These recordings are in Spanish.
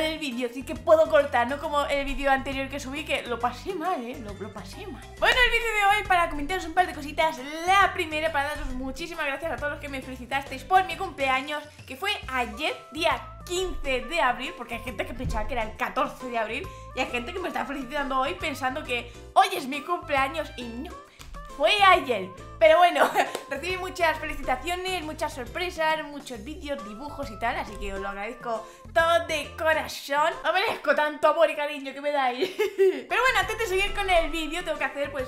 el vídeo, así que puedo cortar, no como el vídeo anterior que subí, que lo pasé mal, ¿eh? Lo, lo pasé mal. Bueno, el vídeo de hoy para comentaros un par de cositas. La primera, para daros muchísimas gracias a todos los que me felicitasteis por mi cumpleaños, que fue ayer, día 15 de abril, porque hay gente que pensaba que era el 14 de abril, y hay gente que me está felicitando hoy pensando que hoy es mi cumpleaños y no fue ayer. Pero bueno, muchas felicitaciones, muchas sorpresas, muchos vídeos, dibujos y tal, así que os lo agradezco todo de corazón. No merezco tanto amor y cariño que me dais. Pero bueno, antes de seguir con el vídeo, tengo que hacer pues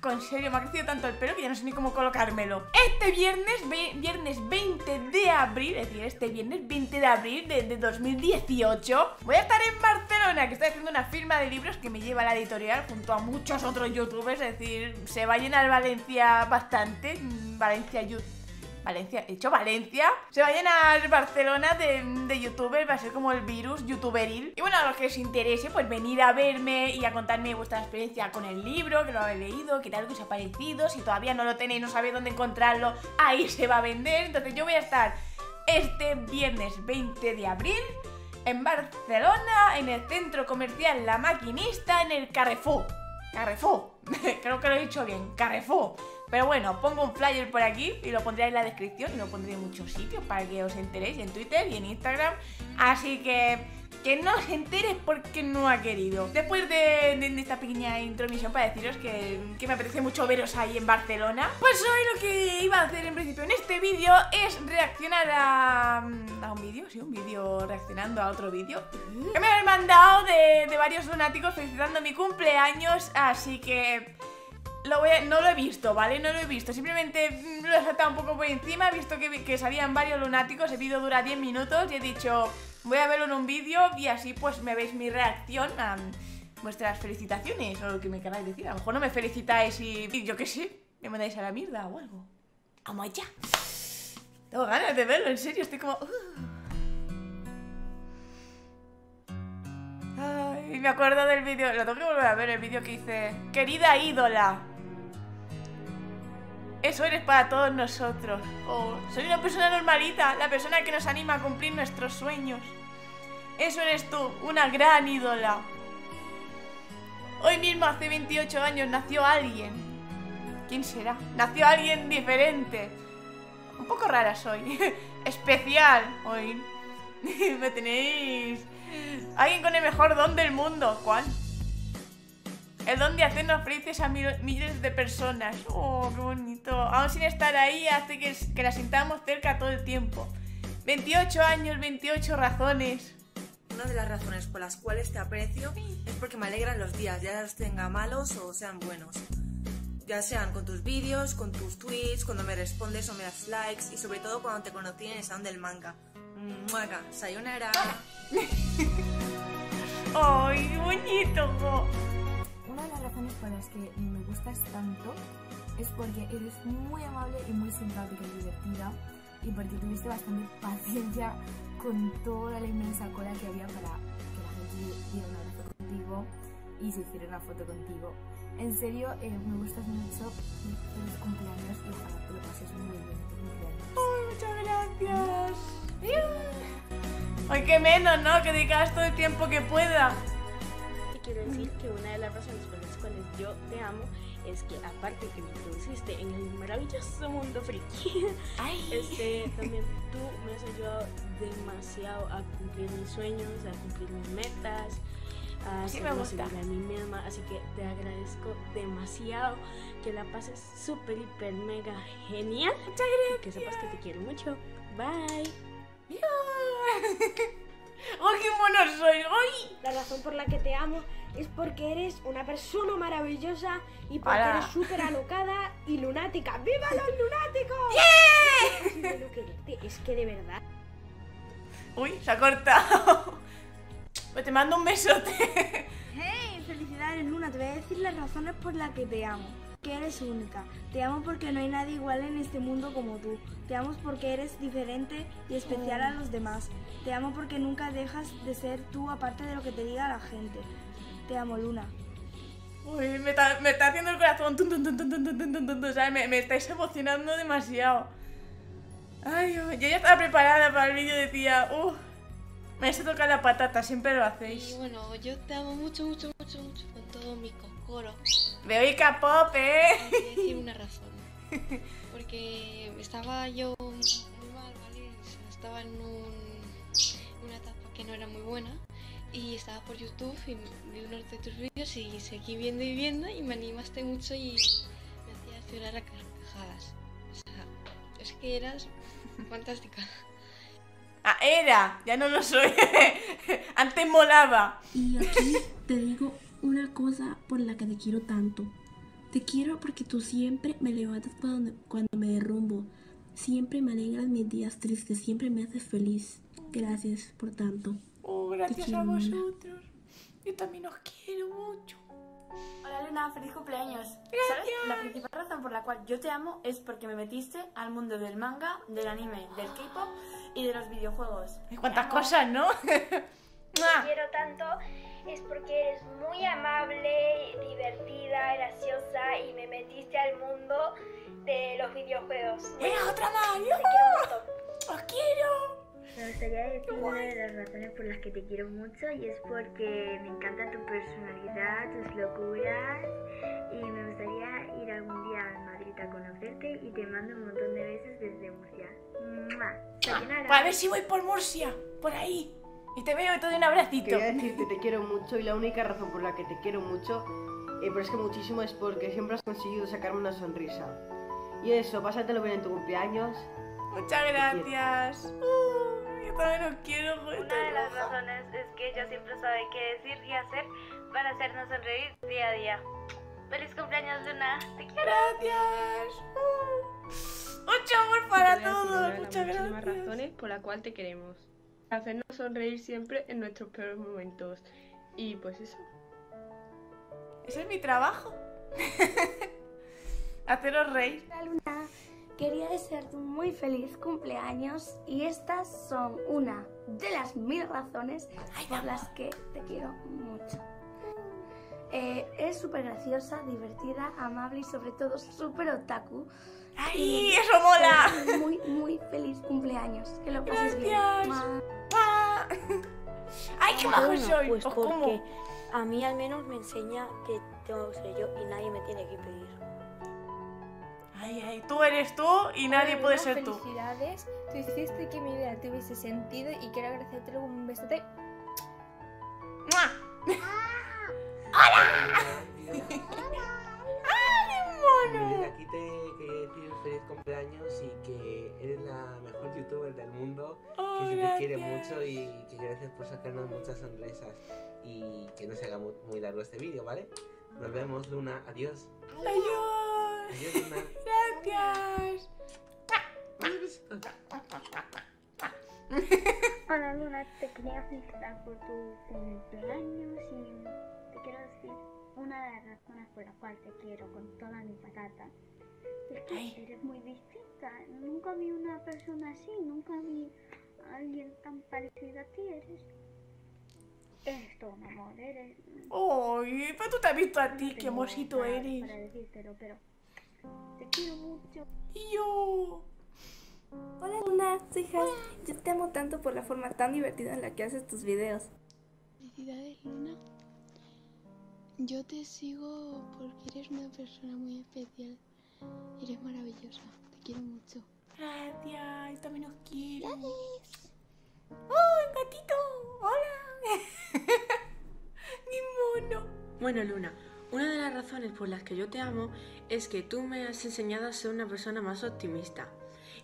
con serio, me ha crecido tanto el pelo que ya no sé ni cómo colocármelo. Este viernes, viernes 20 de abril, es decir, este viernes 20 de abril de, 2018, voy a estar en Barcelona, que estoy haciendo una firma de libros que me lleva a la editorial junto a muchos otros youtubers, es decir, se va a llenar Valencia bastante, mm, Valencia YouTube Valencia, he hecho Valencia. Se va a llenar Barcelona de, de youtubers, va a ser como el virus youtuberil. Y bueno, a los que os interese, pues venir a verme y a contarme vuestra experiencia con el libro, que lo habéis leído, qué tal que os ha parecido. Si todavía no lo tenéis, no sabéis dónde encontrarlo, ahí se va a vender. Entonces yo voy a estar este viernes 20 de abril en Barcelona, en el centro comercial La Maquinista, en el Carrefour. Carrefour, creo que lo he dicho bien, Carrefour. Pero bueno, pongo un flyer por aquí y lo pondré en la descripción y lo pondré en muchos sitios para que os enteréis en Twitter y en Instagram. Así que que no os enteres porque no ha querido. Después de, esta pequeña intromisión para deciros que, me apetece mucho veros ahí en Barcelona, pues hoy lo que iba a hacer en principio en este vídeo es reaccionar a, a un vídeo, sí, un vídeo reaccionando a otro vídeo que me han mandado de, de varios lunáticos felicitando mi cumpleaños, así que no lo he visto, ¿vale? No lo he visto. Simplemente mm, lo he saltado un poco por encima. He visto que, salían varios lunáticos. El vídeo dura 10 minutos y he dicho, voy a verlo en un vídeo y así pues me veis mi reacción a vuestras felicitaciones o lo que me queráis decir. A lo mejor no me felicitáis y, yo qué sé, me mandáis a la mierda o algo. ¡Vamos allá! Tengo ganas de verlo, en serio, estoy como... Ay, me acuerdo del vídeo, lo tengo que volver a ver, el vídeo que hice Querida ídola eso eres para todos nosotros. Oh, soy una persona normalita, la persona que nos anima a cumplir nuestros sueños. Eso eres tú, una gran ídola. Hoy mismo, hace 28 años, nació alguien. ¿Quién será? Nació alguien diferente. Un poco rara soy. Especial hoy. Me tenéis... Alguien con el mejor don del mundo. ¿Cuál? El don de hacernos felices a miles de personas. Oh, qué bonito. Aún sin estar ahí hace que, que la sintamos cerca todo el tiempo. 28 años, 28 razones. Una de las razones por las cuales te aprecio es porque me alegran los días, ya los tenga malos o sean buenos. Ya sean con tus vídeos, con tus tweets, cuando me respondes o me das likes y sobre todo cuando te conocí en el salón del manga. Muaga, sayonara. ¡Ay, bonito! Razones por las que me gustas tanto es porque eres muy amable y muy simpática y divertida y porque tuviste bastante paciencia con toda la inmensa cola que había para que la gente diera un abrazo contigo y se hiciera una foto contigo. En serio, eh, me gustas mucho y feliz cumpleaños y ojalá te lo pases muy bien ¡Ay, muchas gracias! ¡Ay, qué menos, ¿no? Que digas todo el tiempo que pueda quiero decir que una de las razones por las cuales yo te amo es que aparte que me introduciste en el maravilloso mundo friki, este, también tú me has ayudado demasiado a cumplir mis sueños, a cumplir mis metas, a sí me gusta. a mí misma, así que te agradezco demasiado, que la pases súper, hiper, mega genial. Muchas gracias. que sepas que te quiero mucho. Bye. ¡Ay, qué mono soy! ¡Ay! La razón por la que te amo es porque eres una persona maravillosa y porque eres súper alocada y lunática. ¡Viva los lunáticos! ¡Yeah! Es que de verdad. Uy, se ha cortado. Pues te mando un besote. ¡Hey! Felicidades, Luna. Te voy a decir las razones por las que te amo que eres única. Te amo porque no hay nadie igual en este mundo como tú. Te amo porque eres diferente y especial a los demás. Te amo porque nunca dejas de ser tú aparte de lo que te diga la gente. Te amo, Luna. Uy, me está, me está haciendo el corazón. O sea, me, me estáis emocionando demasiado. Ay, yo ya estaba preparada para el vídeo. Decía, uh, Me se toca la patata, siempre lo Y hacéis. bueno, yo te amo mucho, mucho, mucho, mucho con todo mi cocoro. Veo y K-pop, ¿eh? Voy a decir una razón. Porque estaba yo muy mal, ¿vale? Estaba en un- una etapa que no era muy buena. Y estaba por YouTube y vi unos de tus vídeos y seguí viendo y viendo y me animaste mucho y me hacías llorar a carcajadas. O sea, es que eras fantástica. Ah, era, ya no lo soy. Antes molaba. Y aquí te digo una cosa por la que te quiero tanto. Te quiero porque tú siempre me levantas cuando, cuando me derrumbo. Siempre me alegras mis días tristes, siempre me haces feliz. Gracias por tanto. Oh, gracias a vosotros. Yo también os quiero mucho. Hola Luna, feliz cumpleaños. ¿Sabes? La principal razón por la cual yo te amo es porque me metiste al mundo del manga, del anime, del K-pop y de los videojuegos. Cuántas Te cosas, ¿no? ¡Mua! quiero tanto es porque eres muy amable, divertida, graciosa y me metiste al mundo de los videojuegos. ¡Venga, otra más! Te quiero montón. ¡Os quiero! Me gustaría decir una de las razones por las que te quiero mucho y es porque me encanta tu personalidad, tus locuras y me gustaría ir algún día a Madrid a conocerte y te mando un montón de besos desde Murcia. ¡Mua! Sayonara. Para ver si voy por Murcia, por ahí. Y te veo y te doy un abracito. Quería decirte te quiero mucho y la única razón por la que te quiero mucho, eh, pero es que muchísimo, es porque siempre has conseguido sacarme una sonrisa. Y eso, pásatelo bien en tu cumpleaños. Muchas gracias. Uh, también os quiero. joder, Una de las razones es que ella siempre sabe qué decir y hacer para hacernos sonreír día a día. ¡Feliz cumpleaños, Luna! ¡Te quiero! Gracias. Uh, mucho amor para todos. de las Muchas muchísimas gracias. razones por la cual te queremos. Hacernos sonreír siempre en nuestros peores momentos. Y pues eso. Ese es mi trabajo. Haceros reír. Hola Luna, quería desearte un muy feliz cumpleaños y estas son una de las mil razones por las que te quiero mucho. Eh, eres súper graciosa, divertida, amable y sobre todo súper otaku. ¡Ay, eso mola! Muy, muy feliz cumpleaños. Que lo pases bien. Gracias. ¡Ah! ¡Ay, qué majo Bueno, soy! Pues Os porque como. a mí al menos me enseña que tengo que ser yo y nadie me tiene que pedir. Ay, ay, tú eres tú y nadie Hola, puede Luna, ser tú. Felicidades. Tú hiciste que mi vida tuviese sentido y quiero agradecerte un besote. ¡Mua! ¡Hola! ¡Ay, mono! aquí te quería decir feliz cumpleaños y que eres la mejor youtuber del mundo, Oh, que se te quiere mucho y que gracias por sacarnos muchas sonrisas y que no se haga mu- muy largo este vídeo, ¿vale? Nos vemos, Luna. Adiós. Adiós. Adiós, Luna. Gracias. Hola Luna, te quería felicitar por tu cumpleaños y te quiero decir una de las razones por la cual te quiero con toda mi patata. Es que Ay. eres muy distinta. Nunca vi una persona así, nunca vi a alguien tan parecido a ti. Eres, eres todo un amor, eres... Ay, pero tú te has visto a ti, no qué mosito eres. Para decírtelo, pero te quiero mucho. Y yo. Hola Luna, soy Has. Yo te amo tanto por la forma tan divertida en la que haces tus videos. Felicidades, Luna. Yo te sigo porque eres una persona muy especial. Eres maravillosa. Te quiero mucho. Gracias, yo también os quiero. ¡Ay, gatito! ¡Hola! ¡Mi mono! Bueno, Luna, una de las razones por las que yo te amo es que tú me has enseñado a ser una persona más optimista.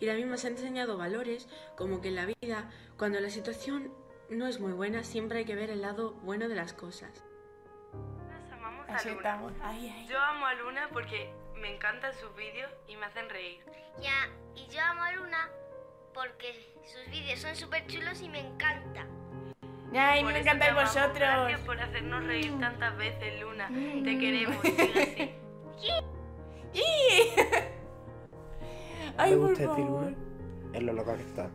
Y también me has enseñado valores como que en la vida, cuando la situación no es muy buena, siempre hay que ver el lado bueno de las cosas. Nos amamos a Luna. Ay, ay. Yo amo a Luna porque me encantan sus vídeos y me hacen reír. Ya, y yo amo a Luna porque sus vídeos son súper chulos y me encanta. Ay, Por me te amamos. vosotros. Gracias por hacernos reír tantas veces, Luna. Mm. Te queremos, sigue así. Ay, me por gusta decir favor. una, es lo loca que está.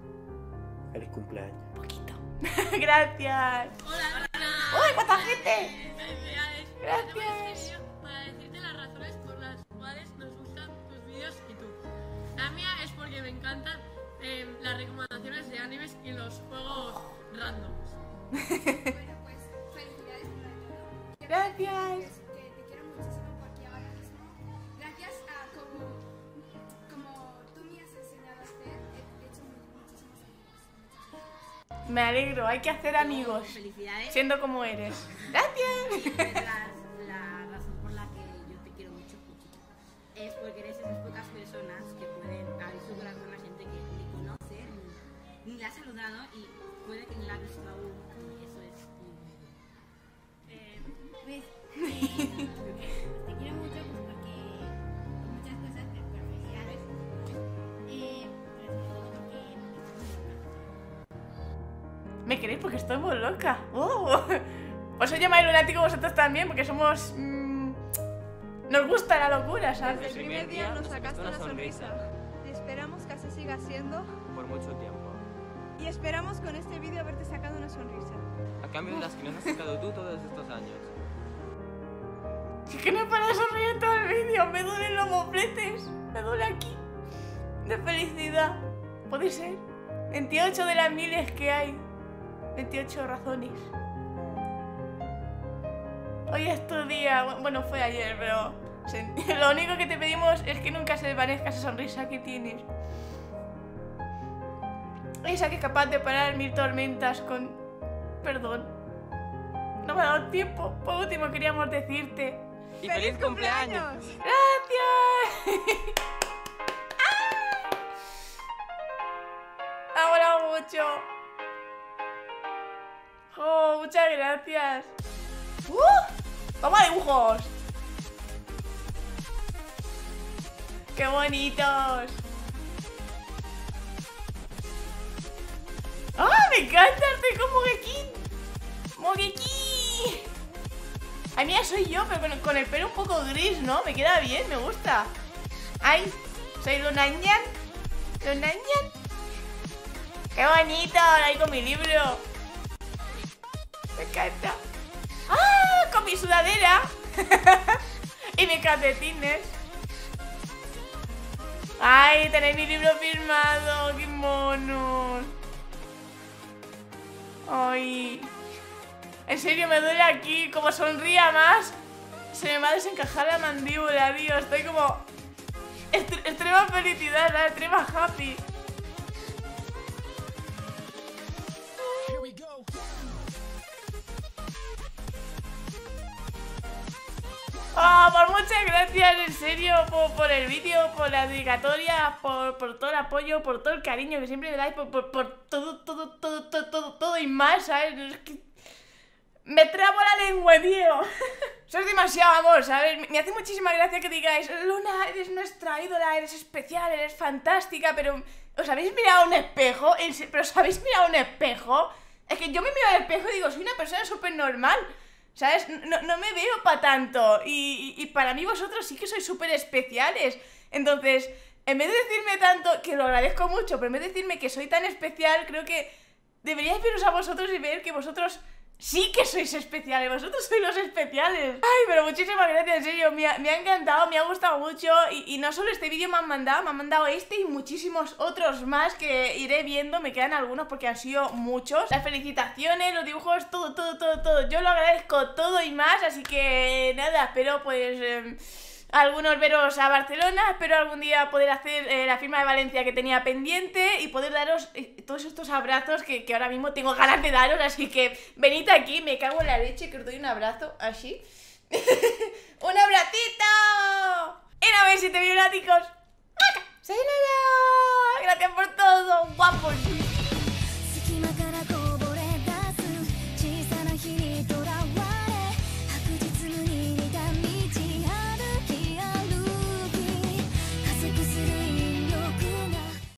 Feliz cumpleaños. Poquito. Gracias. ¡Uy, cuánta gente! Gracias. Para decirte las razones por las cuales nos gustan tus vídeos y tú. La mía es porque me encantan eh, las recomendaciones de animes y los juegos randoms. Bueno, pues felicidades por todo. Gracias. Que te quiero muchísimo porque ahora mismo, gracias a como, como tú me has enseñado a hacer, he hecho muchísimos amigos. Me alegro, hay que hacer amigos. Felicidades. Siendo como eres. Gracias. la, la razón por la que yo te quiero mucho es porque eres esas pocas personas que pueden abrir su corazón a gente que ni conoce, ni, ni la ha saludado y puede que ni la ha visto aún. Porque estoy muy loca. ¡Oh! Os os llamáis lunático vosotros también, porque somos. mm, nos gusta la locura, ¿sabes? Desde el primer día nos sacaste una sonrisa. Y esperamos que así siga siendo. por mucho tiempo. Y esperamos con este vídeo haberte sacado una sonrisa. A cambio de las que nos has sacado tú todos estos años. Si es que no he parado de sonreír todo el vídeo, me duelen los mofletes, me duele aquí. De felicidad. Puede ser. 28 de las miles que hay. 28 razones. Hoy es tu día. Bu- Bueno, fue ayer, pero. Lo único que te pedimos es que nunca se desvanezca esa sonrisa que tienes. Esa que es capaz de parar mil tormentas con. Perdón. No me ha dado tiempo. Por último, queríamos decirte. ¡Y feliz cumpleaños! ¡Gracias! ¡Ah! Volado mucho. Oh, muchas gracias. ¡Uh! ¡Vamos a dibujos! ¡Qué bonitos! ¡Ah! ¡Me encanta! Estoy con Mogekin. ¡Mogekin! Ay, mira, soy yo, pero con, el pelo un poco gris, ¿no? Me queda bien, me gusta. Ay, soy Lunañan. Lunañan. ¡Qué bonito! Ahí con mi libro. Me encanta. ¡Ah! Con mi sudadera. y mis calcetines. ¡Ay! Tenéis mi libro firmado. ¡Qué monos! ¡Ay! En serio, me duele aquí. Como sonría más, se me va a desencajar la mandíbula, tío. Estoy como... extrema felicidad, ¿sabes? extrema happy. Ah, por muchas gracias, en serio, por, por el vídeo, por la dedicatoria, por, por todo el apoyo, por todo el cariño que siempre me dais, por, por, todo, todo, todo, todo, todo, todo y más, ¿sabes? Es me trabo la lengua, tío. Sois demasiado amor, ¿sabes? Me- hace muchísima gracia que digáis, Luna, eres nuestra ídola, eres especial, eres fantástica, pero ¿os habéis mirado un espejo? ¿En se- ¿Pero os habéis mirado un espejo? Es que yo me miro al espejo y digo, soy una persona súper normal. ¿Sabes? No, no me veo para tanto. Y, y- para mí vosotros sí que sois súper especiales. Entonces, en vez de decirme tanto, que lo agradezco mucho, pero en vez de decirme que soy tan especial, creo que deberíais veros a vosotros y ver que vosotros sí que sois especiales. Vosotros sois los especiales. Ay, pero muchísimas gracias, en serio. Me ha, encantado, me ha gustado mucho. Y, y no solo este vídeo me han mandado, me han mandado este y muchísimos otros más que iré viendo. Me quedan algunos porque han sido muchos. Las felicitaciones, los dibujos, todo, todo, todo, todo. Yo lo agradezco todo y más. Así que nada, espero pues... em, algunos veros a Barcelona, espero algún día poder hacer eh, la firma de Valencia que tenía pendiente y poder daros eh, todos estos abrazos que, que ahora mismo tengo ganas de daros, así que venid aquí, me cago en la leche que os doy un abrazo, así. ¡Un abracito! Y a ver si te. ¡Sayonara! Gracias por todo, guapos.